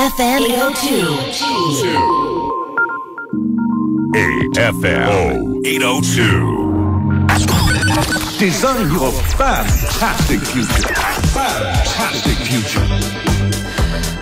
FM 8FM 802. Design your fantastic future. Fantastic future.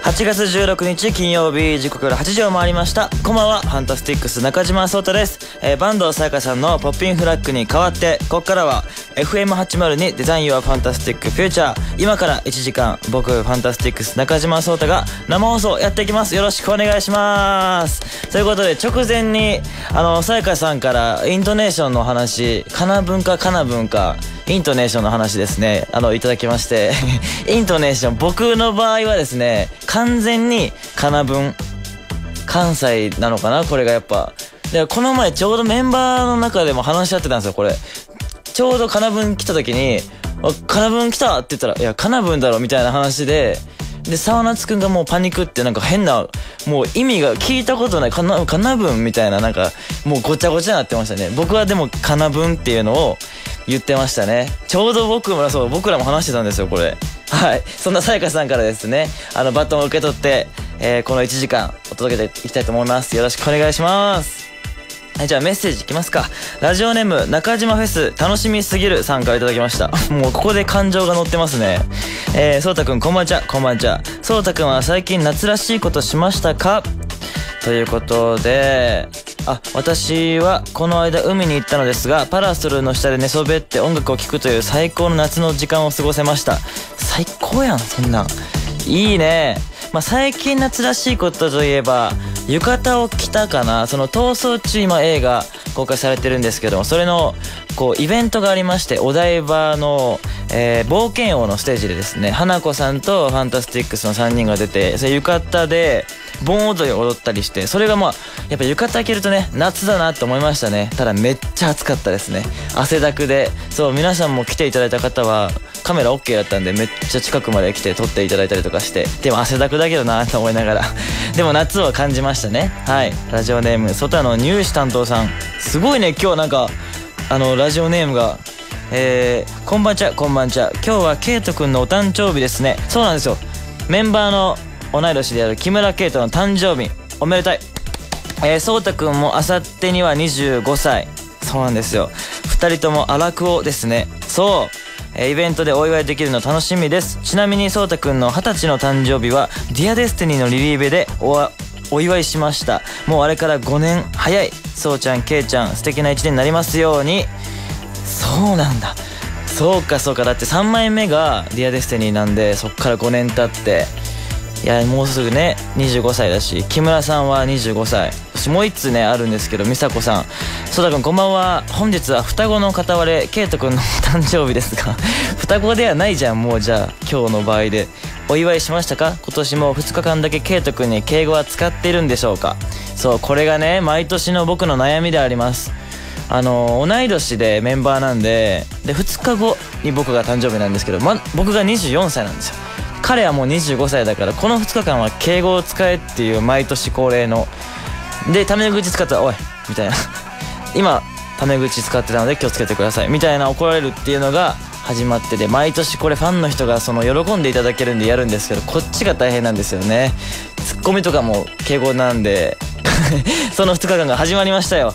8月16日金曜日時刻から8時を回りました。こんばんは FANTASTICS 中島颯太です、え、板東さえかさんの Poppin' FLAG に代わってここからは FM802 Design Your Fantastic Future 今から1時間僕 FANTASTICS 中島颯太が生放送やっていきます。よろしくお願いします。ということで直前にあのさやかさんからイントネーションの話かな文化かな文化イントネーションの話ですね。あのいただきまして。イントネーション。僕の場合はですね完全にかな文関西なのかな？これがやっぱ。でこの前ちょうどメンバーの中でも話し合ってたんですよこれ。ちょうどかな文来た時に「あかな文来た!」って言ったら「いやかな文だろ」みたいな話で。で沢夏くんがもうパニックってなんか変なもう意味が聞いたことないかなかな文みたいななんかもうごちゃごちゃになってましたね。僕はでもかな文っていうのを言ってましたねちょうど僕もそう僕らも話してたんですよこれはいそんなさやかさんからですねあのバトンを受け取って、えー、この1時間お届けていきたいと思いますよろしくお願いしますはい、じゃあメッセージいきますか。ラジオネーム、中島フェス、楽しみすぎるさんからいただきました。もうここで感情が乗ってますね。えー、そうたくん、こんばんちは、こんばんちは。そうたくんは最近夏らしいことしましたか？ということで、あ、私はこの間海に行ったのですが、パラソルの下で寝そべって音楽を聴くという最高の夏の時間を過ごせました。最高やん、そんなん。いいね。まあ、最近夏らしいことといえば、浴衣を着たかなその逃走中今映画公開されてるんですけどもそれのこうイベントがありましてお台場の、えー、冒険王のステージでですね花子さんとファンタスティックスの3人が出てそれ浴衣で盆踊り踊ったりしてそれがまあやっぱ浴衣着るとね夏だなと思いましたね。ただめっちゃ暑かったですね。汗だくで。そう皆さんも来ていただいた方はカメラ OK だったんでめっちゃ近くまで来て撮っていただいたりとかして。でも汗だくだけどなと思いながら。でも夏を感じましたね。はい。ラジオネーム外の入試担当さん。すごいね今日なんかあのラジオネームが。えー、こんばんちはこんばんちは。今日はケイトくんのお誕生日ですね。そうなんですよ。メンバーの同い年である木村慧人の誕生日おめでたい。えー、そうたくんもあさってには25歳。そうなんですよ。2人とも荒くおですね。そう。イベントでお祝いできるの楽しみです。ちなみにそうたくんの二十歳の誕生日は Dear Destiny のリリイベでおお祝いしました。もうあれから5年早い。そうちゃんけいちゃん素敵な1年になりますように。そうなんだ。そうかそうか。だって3枚目が Dear Destiny なんでそっから5年経って。いやもうすぐね25歳だし木村さんは25歳。もう一つねあるんですけど美佐子さん。そうたくんこんばんは。本日は双子の片割れケイトくんの誕生日ですが 双子ではないじゃんもうじゃあ今日の場合で。お祝いしましたか？今年も2日間だけケイトくんに敬語は使ってるんでしょうか？そうこれがね毎年の僕の悩みであります。あの同い年でメンバーなんでで2日後に僕が誕生日なんですけど、ま、僕が24歳なんですよ。彼はもう25歳だからこの2日間は敬語を使えっていう毎年恒例のでタメ口使ったら「おい」みたいな。今タメ口使ってたので気をつけてくださいみたいな怒られるっていうのが始まってで毎年これファンの人がその喜んでいただけるんでやるんですけどこっちが大変なんですよね。ツッコミとかも敬語なんで その2日間が始まりましたよ。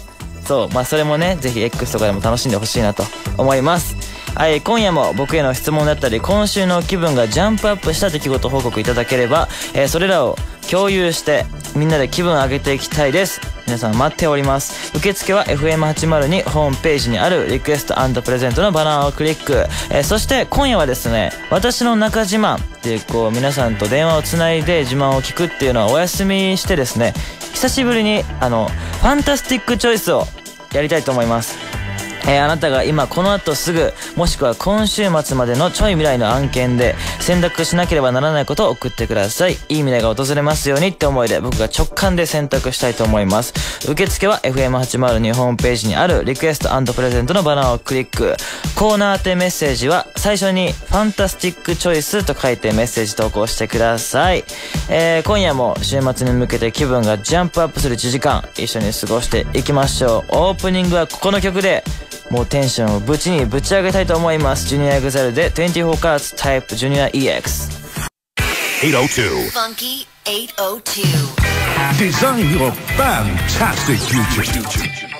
そうまあそれもねぜひ X とかでも楽しんでほしいなと思います。はい、今夜も僕への質問だったり今週の気分がジャンプアップした出来事報告いただければ、えー、それらを共有してみんなで気分上げていきたいです。皆さん待っております。受付は FM802 ホームページにあるリクエストプレゼントのバナーをクリック、えー、そして今夜はですね私の中自慢っていうこう皆さんと電話をつないで自慢を聞くっていうのはお休みしてですね久しぶりにあのファンタスティックチョイスをやりたいと思います。えー、あなたが今この後すぐもしくは今週末までのちょい未来の案件で選択しなければならないことを送ってください。いい未来が訪れますようにって思いで僕が直感で選択したいと思います。受付は FM802 ホームページにあるリクエストプレゼントのバナーをクリック。コーナー宛てメッセージは最初にファンタスティックチョイスと書いてメッセージ投稿してください、えー、今夜も週末に向けて気分がジャンプアップする1時間一緒に過ごしていきましょう。オープニングはここの曲で。もうテンションをぶちにぶち上げたいと思います。ジュニアエグザルで24カラッツタイプジュニア EX。802. Funky 802. Design your fantastic future.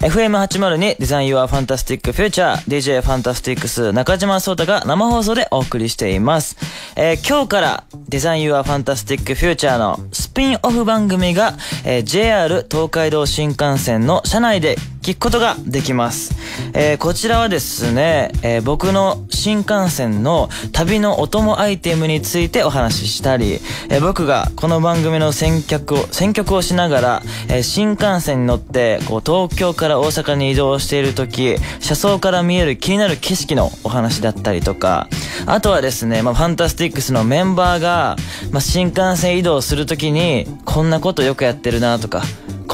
FM802 デザイン Your Fantastic Future DJ ファンタスティックス中島聡太が生放送でお送りしています。えー今日からデザイン Your Fantastic Future のスピンオフ番組が、えー JR 東海道新幹線の車内で聞くことができます。えーこちらはですね、えー僕の新幹線の旅のお供アイテムについてお話ししたり、えー僕がこの番組の選曲を、選曲をしながら、え新幹線に乗って、こう、東京から大阪に移動している時、車窓から見える気になる景色のお話だったりとか、あとはですね、まあ、ファンタスティックスのメンバーが、まあ、新幹線移動する時に、こんなことよくやってるなとか、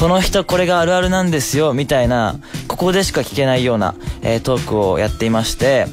この人これがあるあるなんですよ、みたいな、ここでしか聞けないような、えートークをやっていまして、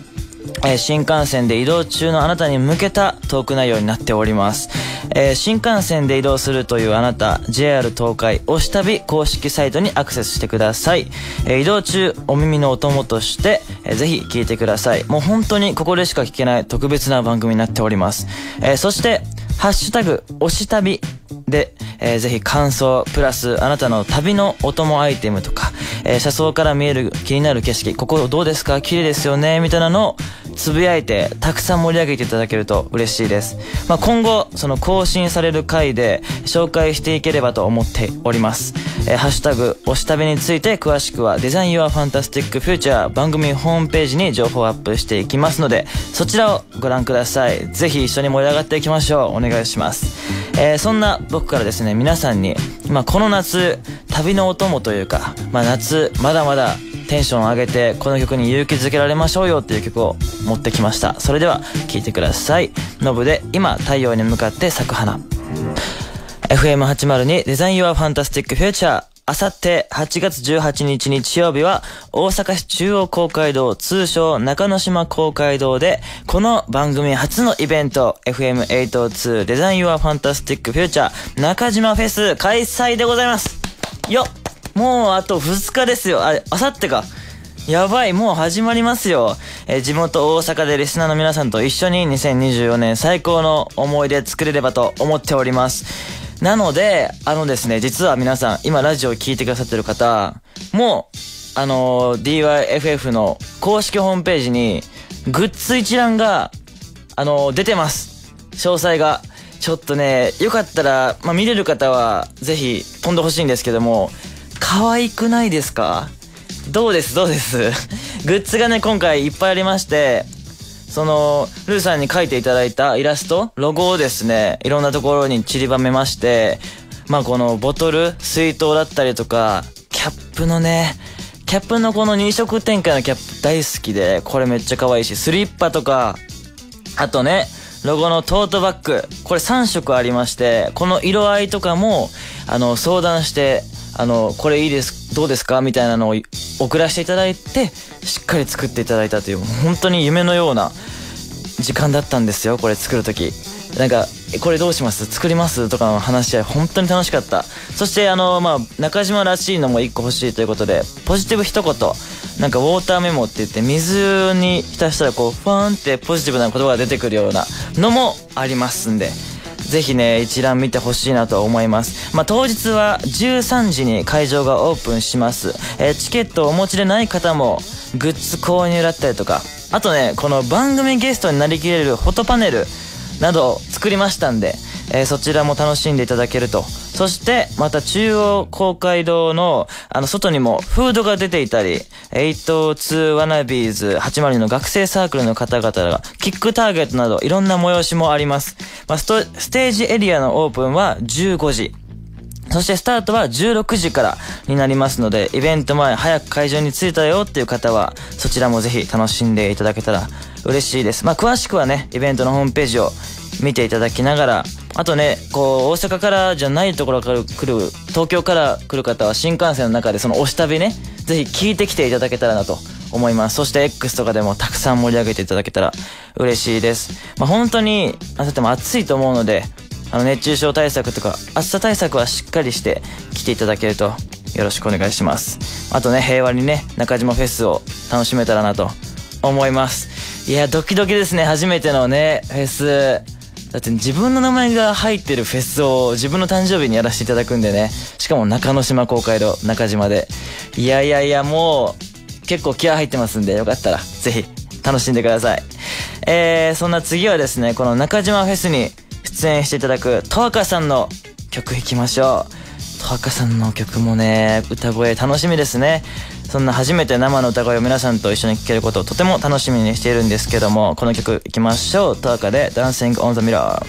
えー新幹線で移動中のあなたに向けたトーク内容になっております。えー新幹線で移動するというあなた、JR 東海押し旅公式サイトにアクセスしてください。えー移動中お耳のお供として、えーぜひ聞いてください。もう本当にここでしか聞けない特別な番組になっております。えそして、ハッシュタグ、押し旅で、えーぜひ感想、プラス、あなたの旅のお供アイテムとか、えー車窓から見える気になる景色、ここどうですか？綺麗ですよね？みたいなのをつぶやいて、たくさん盛り上げていただけると嬉しいです。まあ、今後、その更新される回で紹介していければと思っております。えーハッシュタグ、押し旅について詳しくは、デザイン Your Fantastic Future 番組ホームページに情報アップしていきますので、そちらをご覧ください。ぜひ一緒に盛り上がっていきましょう。お願いします。えーそんな僕からですね、皆さんに、まあ、この夏、旅のお供というか、まあ、夏、まだまだテンションを上げて、この曲に勇気づけられましょうよっていう曲を持ってきました。それでは、聴いてください。ノブで、今、太陽に向かって咲く花。FM802 デザイン Your Fantastic Future あさって8月18日日曜日は大阪市中央公会堂通称中之島公会堂でこの番組初のイベント FM802 デザイン Your Fantastic Future 中島フェス開催でございます。よっもうあと2日ですよ。あれあさってか。やばい、もう始まりますよ。えー地元大阪でリスナーの皆さんと一緒に2024年最高の思い出作れればと思っております。なので、あのですね、実は皆さん、今ラジオを聞いてくださってる方、もう、あのー DYFF の公式ホームページに、グッズ一覧が、あのー出てます。詳細が。ちょっとね、よかったら、まあ、見れる方は、ぜひ、飛んでほしいんですけども、可愛くないですか？どうです？どうです？グッズがね、今回いっぱいありまして、その、ルーさんに描いていただいたイラスト、ロゴをですね、いろんなところに散りばめまして、まあこのボトル、水筒だったりとか、キャップのね、キャップのこの2色展開のキャップ大好きで、これめっちゃ可愛いし、スリッパとか、あとね、ロゴのトートバッグ。これ3色ありまして、この色合いとかも、あの、相談して、あの、これいいです、どうですか？みたいなのを送らせていただいて、しっかり作っていただいたという、本当に夢のような時間だったんですよ、これ作るとき。なんか、これどうします？作ります？とかの話し合い、本当に楽しかった。そして、あの、まあ、中島らしいのも一個欲しいということで、ポジティブ一言、なんかウォーターメモって言って、水に浸したらこう、ファーンってポジティブな言葉が出てくるようなのもありますんで、ぜひね、一覧見てほしいなと思います。まあ、当日は13時に会場がオープンします。えーチケットをお持ちでない方も、グッズ購入だったりとか、あとね、この番組ゲストになりきれるフォトパネルなどを作りましたんで、えーそちらも楽しんでいただけると。そして、また中央公会堂の、あの、外にもフードが出ていたり、82ワナビーズ80の学生サークルの方々が、キックターゲットなどいろんな催しもあります。まあ、ストステージエリアのオープンは15時。そしてスタートは16時からになりますので、イベント前早く会場に着いたよっていう方は、そちらもぜひ楽しんでいただけたら嬉しいです。まあ、詳しくはね、イベントのホームページを見ていただきながら、あとね、こう、大阪からじゃないところから来る、東京から来る方は新幹線の中でその押し旅ね、ぜひ聞いてきていただけたらなと思います。そして X とかでもたくさん盛り上げていただけたら嬉しいです。まあ、本当に、あさっても暑いと思うので、あの熱中症対策とか暑さ対策はしっかりして来ていただけるとよろしくお願いしますあとね平和にね中島フェスを楽しめたらなと思いますいやドキドキですね初めてのねフェスだって自分の名前が入ってるフェスを自分の誕生日にやらせていただくんでね。しかも中之島公会堂、中島で。いやいやいや、もう、結構気合入ってますんで、よかったら、ぜひ、楽しんでください。えー、そんな次はですね、この中島フェスに出演していただく、とわかさんの曲いきましょう。とわかさんの曲もね、歌声楽しみですね。そんな初めて生の歌声を皆さんと一緒に聴けることをとても楽しみにしているんですけども、この曲いきましょう。とわかで Dancing on the Mirror。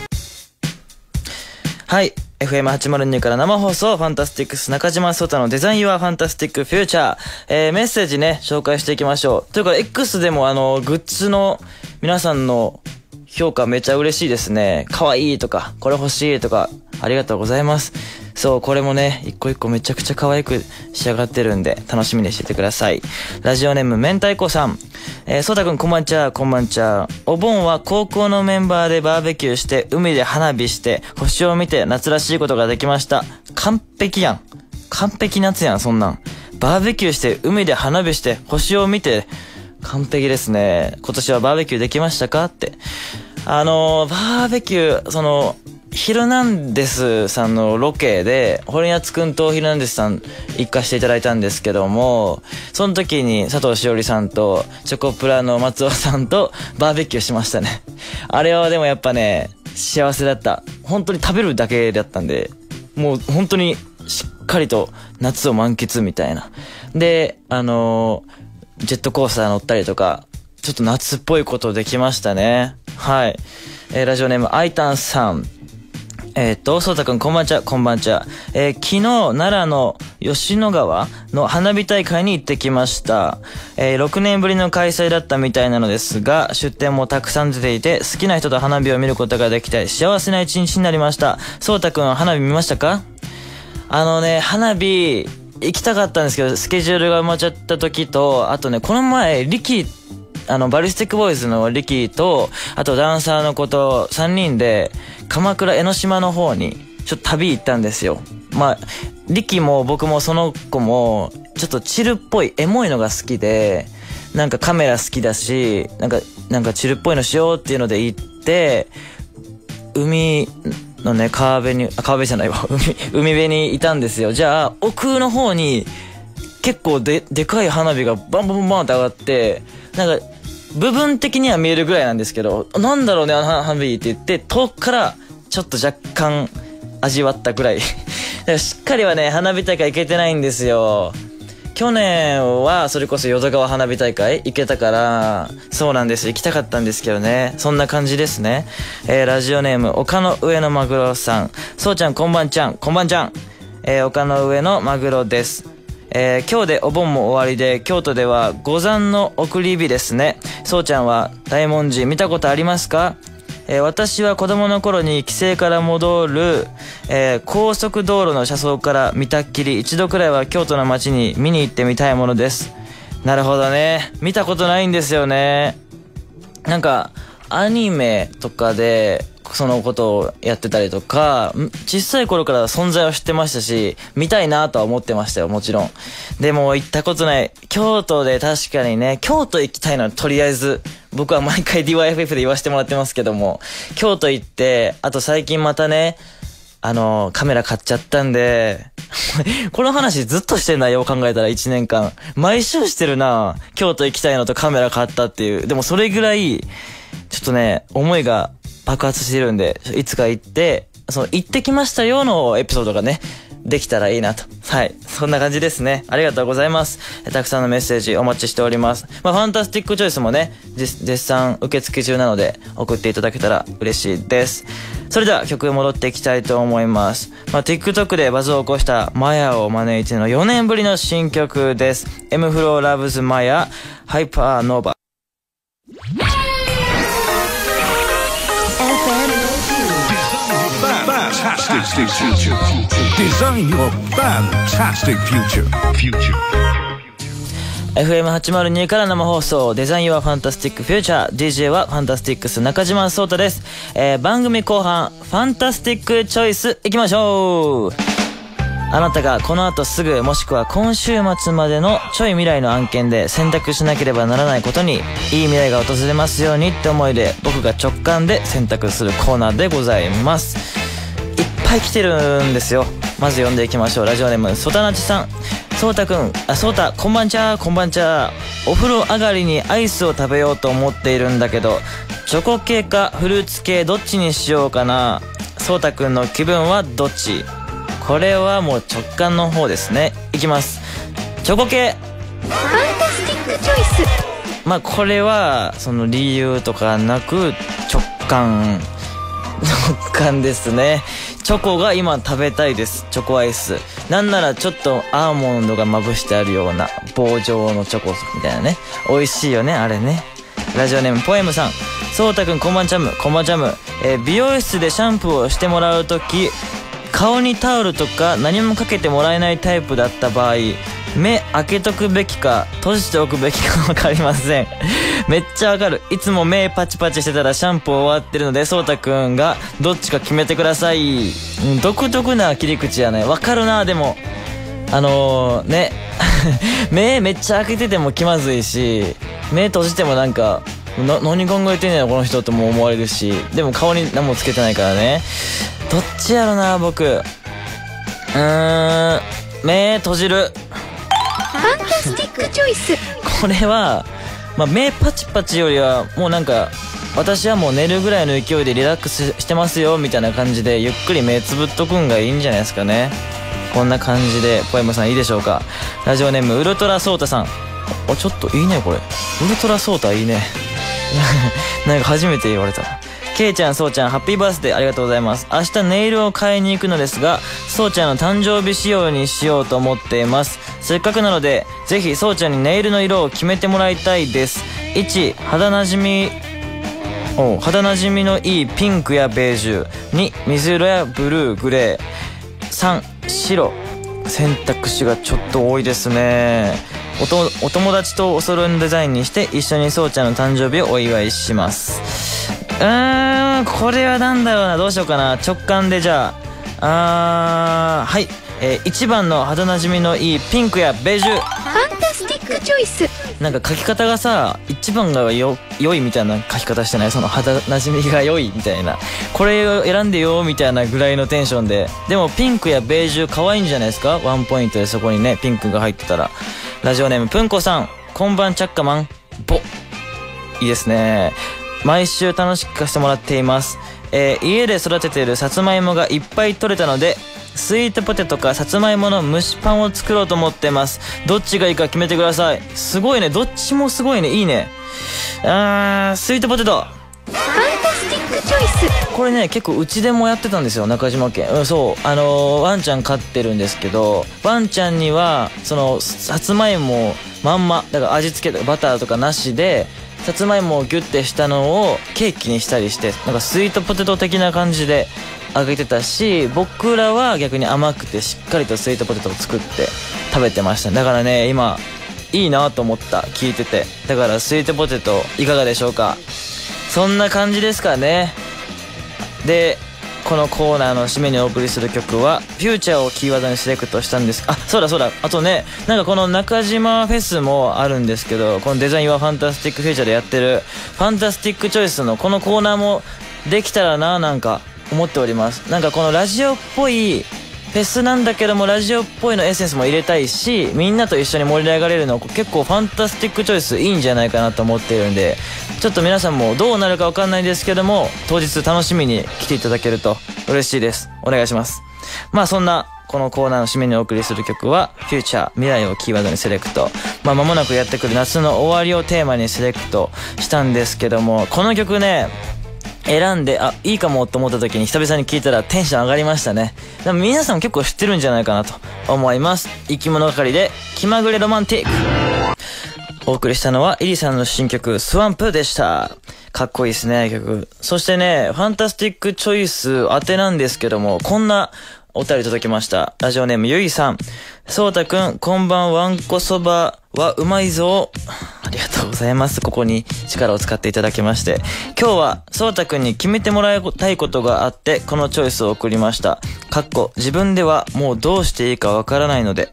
はい。FM802 から生放送、ファンタスティックス中島聡太のデザインはファンタスティックフューチャー。えー、メッセージね、紹介していきましょう。というか、X でもあの、グッズの皆さんの評価めちゃ嬉しいですね。可愛いとか、これ欲しいとか、ありがとうございます。そう、これもね、一個一個めちゃくちゃ可愛く仕上がってるんで、楽しみにしててください。ラジオネーム、明太子さん。えー、そうたくん、こんばんちゃ、こんばんちゃ。お盆は高校のメンバーでバーベキューして、海で花火して、星を見て夏らしいことができました。完璧やん。完璧夏やん、そんなん。バーベキューして、海で花火して、星を見て、完璧ですね。今年はバーベキューできましたか？って。あの、バーベキュー、その、ヒルナンデスさんのロケで、ホリナツくんとヒルナンデスさん行かしていただいたんですけども、その時に佐藤しおりさんと、チョコプラの松尾さんとバーベキューしましたね。あれはでもやっぱね、幸せだった。本当に食べるだけだったんで、もう本当にしっかりと夏を満喫みたいな。で、あのー、ジェットコースター乗ったりとか、ちょっと夏っぽいことできましたね。はい。えー、ラジオネーム、アイタンさん。えっ、と、そうたくん、こんばんちは、こんばんちは。えー、昨日、奈良の吉野川の花火大会に行ってきました。えー、6年ぶりの開催だったみたいなのですが、出店もたくさん出ていて、好きな人と花火を見ることができて、幸せな一日になりました。そうたくん、花火見ましたか？あのね、花火、行きたかったんですけど、スケジュールが埋まっちゃった時と、あとね、この前、リキあの、バリスティックボーイズのリキと、あとダンサーの子と3人で、鎌倉江ノ島の方に、ちょっと旅行ったんですよ。まあ、リキも僕もその子も、ちょっとチルっぽい、エモいのが好きで、なんかカメラ好きだし、なんか、なんかチルっぽいのしようっていうので行って、海のね、川辺に、あ、川辺じゃないわ、海、海辺にいたんですよ。じゃあ、奥の方に、結構で、でかい花火がバンバンバンって上がって、なんか、部分的には見えるぐらいなんですけど、なんだろうね、あの花火って言って、遠くからちょっと若干味わったぐらい。しっかりはね、花火大会行けてないんですよ。去年はそれこそ淀川花火大会行けたから、そうなんです。行きたかったんですけどね。そんな感じですね。えー、ラジオネーム、丘の上のマグロさん。そうちゃん、こんばんちゃん、こんばんちゃん。えー、丘の上のマグロです。えー、今日でお盆も終わりで、京都では五山の送り火ですね。そうちゃんは大文字見たことありますか？えー、私は子供の頃に帰省から戻る、えー、高速道路の車窓から見たっきり一度くらいは京都の街に見に行ってみたいものです。なるほどね。見たことないんですよね。なんか、アニメとかで、そのことをやってたりとか、小さい頃から存在を知ってましたし、見たいなとは思ってましたよ、もちろん。でも行ったことない。京都で確かにね、京都行きたいのはとりあえず、僕は毎回 DYFF で言わせてもらってますけども、京都行って、あと最近またね、あの、カメラ買っちゃったんで、この話ずっとしてんなよ、考えたら1年間。毎週してるな京都行きたいのとカメラ買ったっていう。でもそれぐらい、ちょっとね、思いが爆発してるんで、いつか行って、その、行ってきましたよのエピソードがね、できたらいいなと。はい。そんな感じですね。ありがとうございます。たくさんのメッセージお待ちしております。まあ、ファンタスティックチョイスもね、絶賛受付中なので、送っていただけたら嬉しいです。それでは曲へ戻っていきたいと思います。まあ、TikTok でバズを起こしたマヤを招いての4年ぶりの新曲です。M フロー fantastic future. Design your fantastic future. Future. FM802 から生放送 Design Your Fantastic Future DJ は FANTASTICS 中島颯太です、えー、番組後半 Fantastic Choice いきましょうあなたがこの後すぐもしくは今週末までのちょい未来の案件で選択しなければならないことにいい未来が訪れますようにって思いで僕が直感で選択するコーナーでございますいっぱい来てるんですよ。まず読んでいきましょう。ラジオネームそたなちさん。そうたくん。あそうたこんばんちゃこんばんちゃお風呂上がりにアイスを食べようと思っているんだけどチョコ系かフルーツ系どっちにしようかな。そうたくんの気分はどっち？これはもう直感の方ですね。いきます。チョコ系。ファンタスティックチョイス。まあこれはその理由とかなく直感直感ですねチョコが今食べたいです。チョコアイス。なんならちょっとアーモンドがまぶしてあるような棒状のチョコみたいなね。美味しいよねあれね。ラジオネームポエムさん。そうたくんこんばんちゃむ。こんばんちゃむ、えー美容室でシャンプーをしてもらうとき顔にタオルとか何もかけてもらえないタイプだった場合目開けとくべきか閉じておくべきか分かりません。めっちゃわかる。いつも目パチパチしてたらシャンプー終わってるのでそうたくんがどっちか決めてください。うん独特な切り口やね。わかるなでも。あのー、ね。目めっちゃ開けてても気まずいし目閉じてもなんかな何考えてんねやろこの人っても思われるし。でも顔に何もつけてないからね。どっちやろな僕。うーん。目閉じる。ファンタスティックチョイス。これは、まあ、目パチパチよりはもうなんか私はもう寝るぐらいの勢いでリラックスしてますよみたいな感じでゆっくり目つぶっとくんがいいんじゃないですかね。こんな感じでポエムさんいいでしょうか。ラジオネームウルトラソータさん。おちょっといいねこれ。ウルトラソータいいね。なんか初めて言われた。ケイちゃん、そうちゃん、ハッピーバースデーありがとうございます。明日ネイルを買いに行くのですが、そうちゃんの誕生日仕様にしようと思っています。せっかくなので、ぜひそうちゃんにネイルの色を決めてもらいたいです。1、肌なじみ、お肌なじみのいいピンクやベージュ。2、水色やブルー、グレー。3、白。選択肢がちょっと多いですね。おとお友達とお揃いのデザインにして一緒にそうちゃんの誕生日をお祝いします。うーん、これはなんだろうな。どうしようかな。直感でじゃあ、あー、はい。えー、1番の肌なじみのいいピンクやベージュ。ファンタスティックチョイスなんか書き方がさ、1番がよ、良いみたいな書き方してない？その肌なじみが良いみたいな。これを選んでよみたいなぐらいのテンションで。でもピンクやベージュ可愛いんじゃないですか？ワンポイントでそこにね、ピンクが入ってたら。ラジオネームぷんこさん。こんばんチャッカマン。ぼ。いいですね。毎週楽しく聞かせてもらっています。えー家で育てているさつまいもがいっぱい取れたので、スイートポテトかさつまいもの蒸しパンを作ろうと思ってます。どっちがいいか決めてください。すごいね。どっちもすごいね。いいね。あー、スイートポテト。 Fantastic Choice これね結構うちでもやってたんですよ中島家うんそうあのーワンちゃん飼ってるんですけどワンちゃんにはそのさつまいもまんまだから味付けとかバターとかなしでさつまいもをギュッてしたのをケーキにしたりしてなんかスイートポテト的な感じで揚げてたし僕らは逆に甘くてしっかりとスイートポテトを作って食べてました。だからね今いいなと思った。聞いてて。だからスイートポテトいかがでしょうか？そんな感じですかね。でこのコーナーの締めにお送りする曲は「フューチャーをキーワードにセレクトしたんです。あそうだそうだ。あとねなんかこの中島フェスもあるんですけどこの「デザインはファンタスティックフューチャー」でやってる。Fantastic Choice のこのコーナーもできたらななんか。思っております。なんかこのラジオっぽいフェスなんだけどもラジオっぽいのエッセンスも入れたいしみんなと一緒に盛り上がれるの結構 Fantastic Choice いいんじゃないかなと思っているんでちょっと皆さんもどうなるかわかんないですけども当日楽しみに来ていただけると嬉しいです。お願いします。まあそんなこのコーナーの締めにお送りする曲は「フューチャー未来をキーワードにセレクト」まあ間もなくやってくる夏の終わりをテーマにセレクトしたんですけどもこの曲ね選んで、あ、いいかもと思った時に久々に聞いたらテンション上がりましたね。でも皆さん結構知ってるんじゃないかなと思います。生き物係で気まぐれロマンティック。お送りしたのはイリさんの新曲スワンプでした。かっこいいですね、曲。そしてね、ファンタスティックチョイス当てなんですけども、こんなお便り届きました。ラジオネームゆいさん。そうたくん、こんばんわんこそばはうまいぞ。ありがとうございます。ここに力を使っていただきまして。今日は、そうたくんに決めてもらいたいことがあって、このチョイスを送りました。かっこ、自分ではもうどうしていいかわからないので。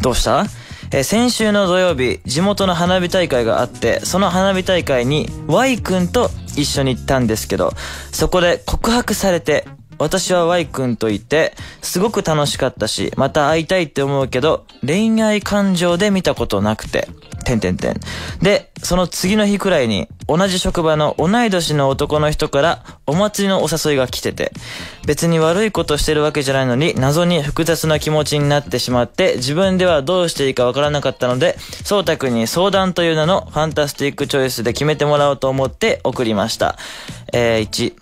どうした？え先週の土曜日、地元の花火大会があって、その花火大会に Y 君と一緒に行ったんですけど、そこで告白されて、私は Y 君といて、すごく楽しかったし、また会いたいって思うけど、恋愛感情で見たことなくて、てんてんてん。で、その次の日くらいに、同じ職場の同い年の男の人から、お祭りのお誘いが来てて、別に悪いことしてるわけじゃないのに、謎に複雑な気持ちになってしまって、自分ではどうしていいかわからなかったので、そうたくんに相談という名のファンタスティックチョイスで決めてもらおうと思って送りました。えー、1、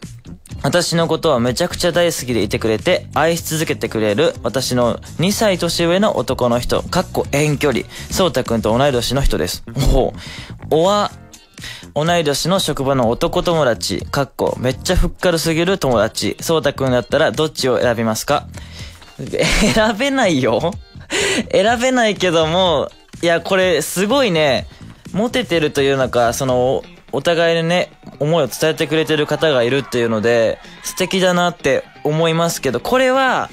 私のことはめちゃくちゃ大好きでいてくれて、愛し続けてくれる私の2歳年上の男の人、かっこ遠距離、そうたくんと同い年の人です。ほう。おは、同い年の職場の男友達、かっこめっちゃふっかるすぎる友達、そうたくんだったらどっちを選びますか？選べないよ選べないけども、いや、これすごいね、モテてるというのか、その、お互いにね、思いを伝えてくれてる方がいるっていうので、素敵だなって思いますけど、これは、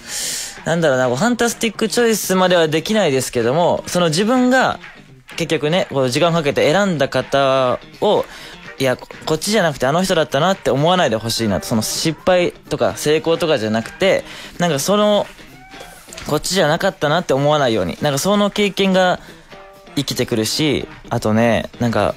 なんだろうな、ファンタスティックチョイスまではできないですけども、その自分が、結局ね、こう時間かけて選んだ方を、いや、こっちじゃなくてあの人だったなって思わないでほしいなと。その失敗とか成功とかじゃなくて、なんかその、こっちじゃなかったなって思わないように。なんかその経験が生きてくるし、あとね、なんか、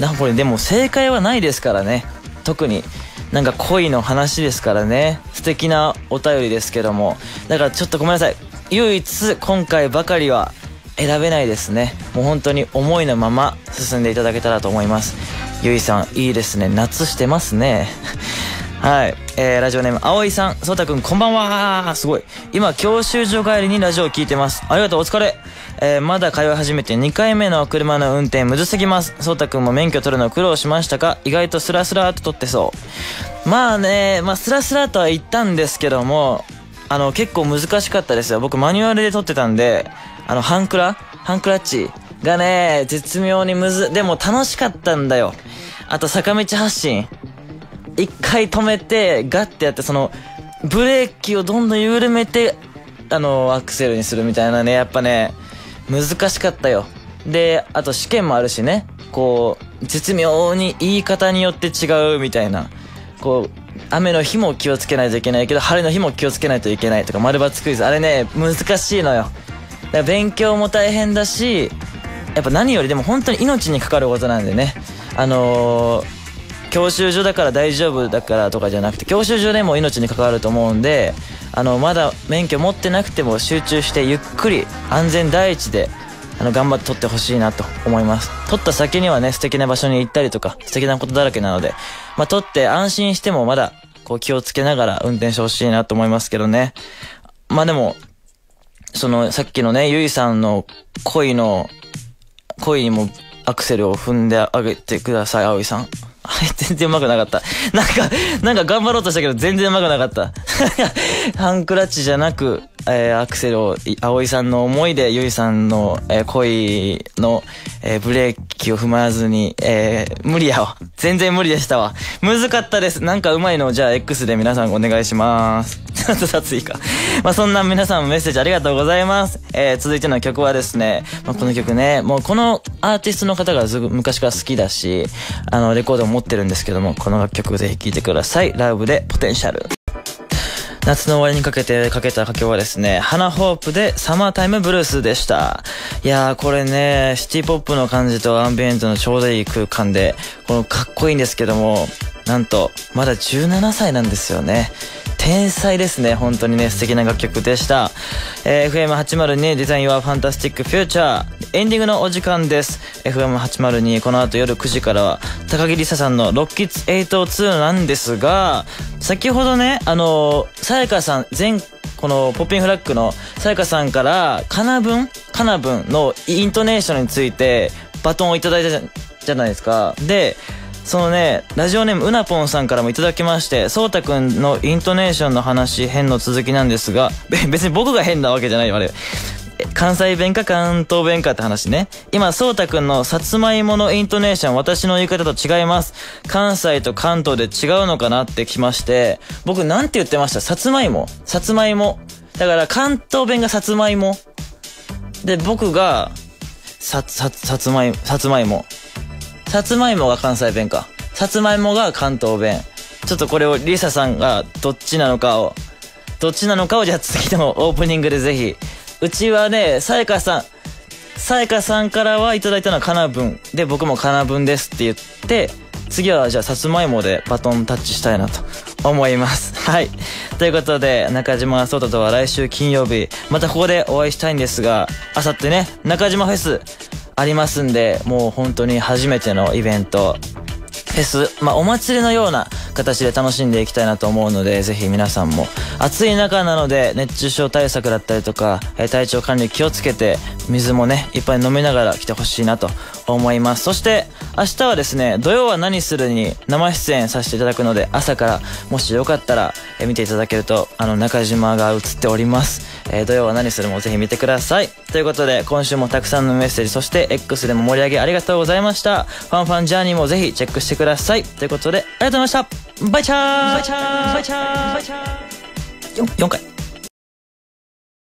なんかこれでも正解はないですからね。特に。なんか恋の話ですからね。素敵なお便りですけども。だからちょっとごめんなさい。唯一今回ばかりは選べないですね。もう本当に思いのまま進んでいただけたらと思います。ゆいさん、いいですね。夏してますね。はい。えー、ラジオネーム、葵さん、そうたくん、こんばんはすごい。今、教習所帰りにラジオを聞いてます。ありがとう、お疲れ。えー、まだ通い始めて2回目の車の運転むずすぎます。そうたくんも免許取るの苦労しましたか？意外とスラスラーと取ってそう。まあね、まあスラスラとは言ったんですけども、あの、結構難しかったですよ。僕マニュアルで取ってたんで、あの、ハンクラ？ハンクラッチがね、絶妙にむず、でも楽しかったんだよ。あと坂道発進。一回止めて、ガッてやって、その、ブレーキをどんどん緩めて、あの、アクセルにするみたいなね、やっぱね、難しかったよ。で、あと試験もあるしね、こう、絶妙に言い方によって違うみたいな。こう、雨の日も気をつけないといけないけど、晴れの日も気をつけないといけないとか、丸抜クイズ。あれね、難しいのよ。だから勉強も大変だし、やっぱ何よりでも本当に命にかかることなんでね。あのー教習所だから大丈夫だからとかじゃなくて、教習所でも命に関わると思うんで、あの、まだ免許持ってなくても集中してゆっくり安全第一で、あの、頑張って取ってほしいなと思います。取った先にはね、素敵な場所に行ったりとか、素敵なことだらけなので、まあ、取って安心してもまだ、こう気をつけながら運転してほしいなと思いますけどね。まあ、でも、その、さっきのね、ゆいさんの恋の、恋にもアクセルを踏んであげてください、葵さん。全然うまくなかった。なんか、なんか頑張ろうとしたけど全然うまくなかった。ハンクラッチじゃなく、えーアクセルを、葵さんの思いで、ゆいさんの、えー恋の、えーブレーキを踏まずに、えー無理やわ。全然無理でしたわ。難かったです。なんかうまいのをじゃあ X で皆さんお願いします。ちょっと殺意か。まあそんな皆さんメッセージありがとうございます。えー続いての曲はですね、まあこの曲ね、もうこのアーティストの方がず昔から好きだし、あの、レコードも持ってるんですけども、この楽曲ぜひ聴いてください。ライブでポテンシャル。夏の終わりにかけてかけた歌曲はですね、花ホープでサマータイムブルースでした。いやーこれね、シティポップの感じとアンビエントのちょうどいい空間で、このかっこいいんですけども、なんと、まだ17歳なんですよね。天才ですね。本当にね、素敵な楽曲でした。えー FM802 デザインはファンタスティックフューチャー。エンディングのお時間です。FM802 この後夜9時からは、高木梨沙さんのロッキッツ802なんですが、先ほどね、あの、さやかさん、前、このポッピンフラッグのさやかさんから、かなぶん？かなぶんのイントネーションについてバトンをいただいたじゃないですか。で、そのね、ラジオネームうなぽんさんからもいただきまして、そうたくんのイントネーションの話、変の続きなんですが、べ 別に僕が変なわけじゃないよ、あれ。関西弁か関東弁かって話ね。今、そうたくんのさつまいものイントネーション、私の言い方と違います。関西と関東で違うのかなってきまして、僕なんて言ってました？さつまいもさつまいも。だから関東弁がさつまいも。で、僕が、さ、さ、さつまい、さつまいも。さつまいもが関西弁か。さつまいもが関東弁。ちょっとこれをリサさんがどっちなのかを、どっちなのかをじゃあ次の オープニングでぜひ。うちはね、さやかさん、さやかさんからはいただいたのはかなぶん。で、僕もかなぶんですって言って、次はじゃあさつまいもでバトンタッチしたいなと思います。はい。ということで、中島聡太とは来週金曜日、またここでお会いしたいんですが、あさってね、中島フェスありますんで、もう本当に初めてのイベント、フェス、まあ、お祭りのような形で楽しんでいきたいなと思うので、ぜひ皆さんも、暑い中なので、熱中症対策だったりとか、え体調管理気をつけて、水もね、いっぱい飲みながら来てほしいなと思います。そして、明日はですね、土曜は何するに生出演させていただくので、朝から、もしよかったら、え見ていただけると、あの、中島が映っております。えー土曜は何するもぜひ見てください。ということで、今週もたくさんのメッセージ、そして X でも盛り上げありがとうございました。ファンファンジャーニーもぜひチェックしてください。ということで、ありがとうございました。バイチャーバイチャーバイチャーバイチャー 4, 4回。